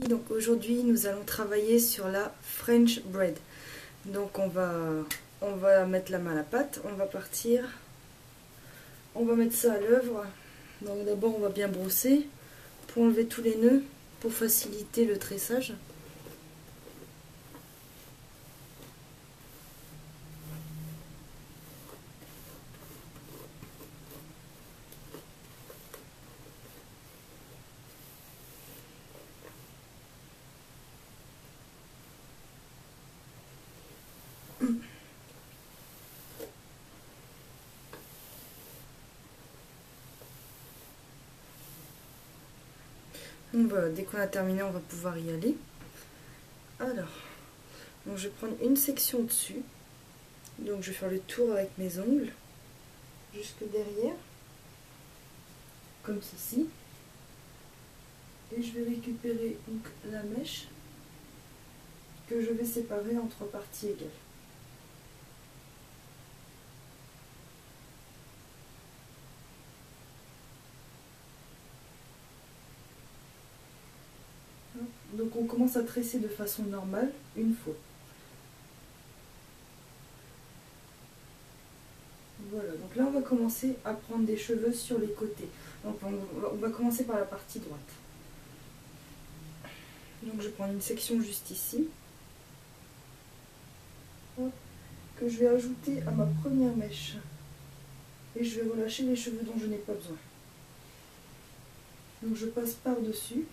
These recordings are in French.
Donc aujourd'hui nous allons travailler sur la French bread. Donc on va, on va mettre la main à la pâte, on va partir, on va mettre ça à l'œuvre. Donc d'abord on va bien brosser pour enlever tous les nœuds, pour faciliter le tressage. Dès qu'on a terminé, on va pouvoir y aller. Alors, je vais prendre une section dessus. Donc je vais faire le tour avec mes ongles jusque derrière, comme ceci. Et je vais récupérer la mèche que je vais séparer en trois parties égales. Donc on commence à tresser de façon normale une fois. Voilà, donc là on va commencer à prendre des cheveux sur les côtés. Donc on va, commencer par la partie droite. Donc je prends une section juste ici. Que je vais ajouter à ma première mèche. Et je vais relâcher les cheveux dont je n'ai pas besoin. Donc je passe par-dessus.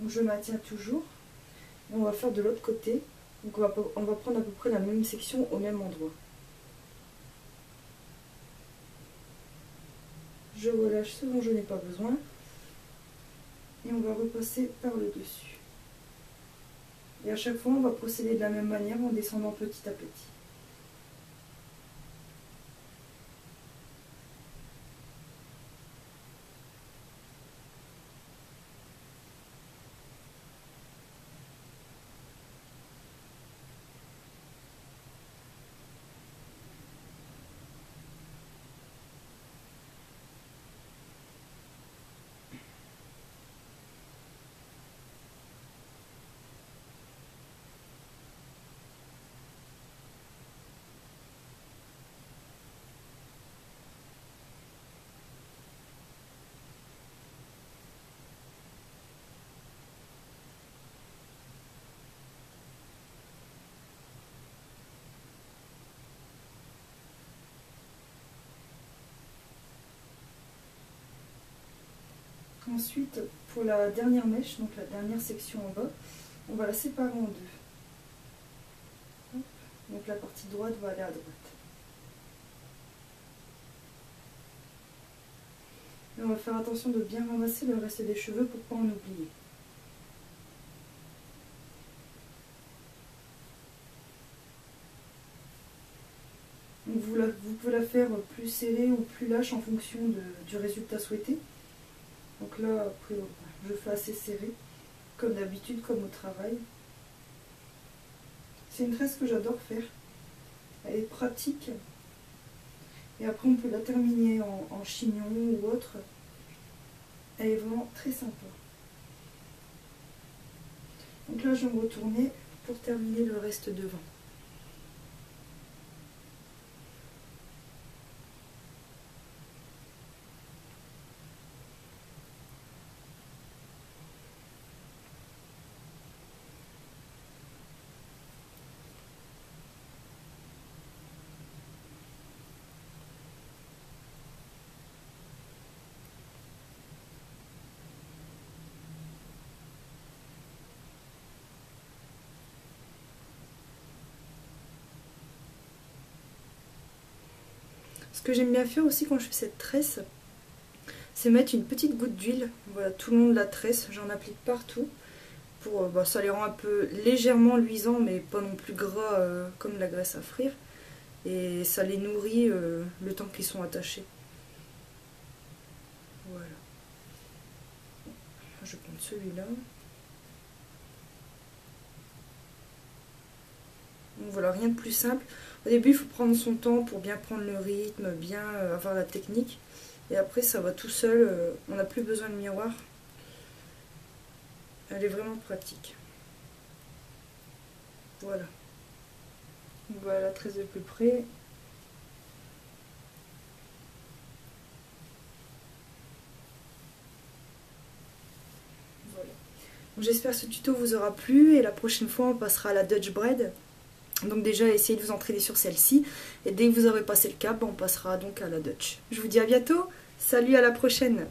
Donc je maintiens toujours. on va faire de l'autre côté. On va prendre à peu près la même section au même endroit. Je relâche ce dont je n'ai pas besoin. Et on va repasser par le dessus. Et à chaque fois, on va procéder de la même manière en descendant petit à petit. Ensuite, pour la dernière mèche, donc la dernière section en bas, on va la séparer en deux. Donc la partie droite va aller à droite. Et on va faire attention de bien ramasser le reste des cheveux pour ne pas en oublier. vous, vous, pouvez la faire plus serrée ou plus lâche en fonction du résultat souhaité. Donc là, après, je fais assez serré, comme d'habitude, comme au travail. C'est une tresse que j'adore faire. Elle est pratique. Et après, on peut la terminer en, chignon ou autre. Elle est vraiment très sympa. Donc là, je vais me retourner pour terminer le reste devant. Ce que j'aime bien faire aussi quand je fais cette tresse, c'est mettre une petite goutte d'huile voilà, tout le long de la tresse. J'en applique partout. Pour, euh, bah, ça les rend un peu légèrement luisants, mais pas non plus gras euh, comme la graisse à frire. Et ça les nourrit euh, le temps qu'ils sont attachés. Voilà. Je prendre celui-là. Donc voilà, rien de plus simple. Au début, il faut prendre son temps pour bien prendre le rythme, bien euh, avoir la technique. Et après, ça va tout seul. Euh, on n'a plus besoin de miroir. Elle est vraiment pratique. Voilà. Voilà, très de plus près. Voilà. J'espère que ce tuto vous aura plu et la prochaine fois on passera à la Dutch Bread. Donc déjà essayez de vous entraîner sur celle-ci. Et dès que vous aurez passé le cap, on passera donc à la Dutch. Je vous dis à bientôt, salut à la prochaine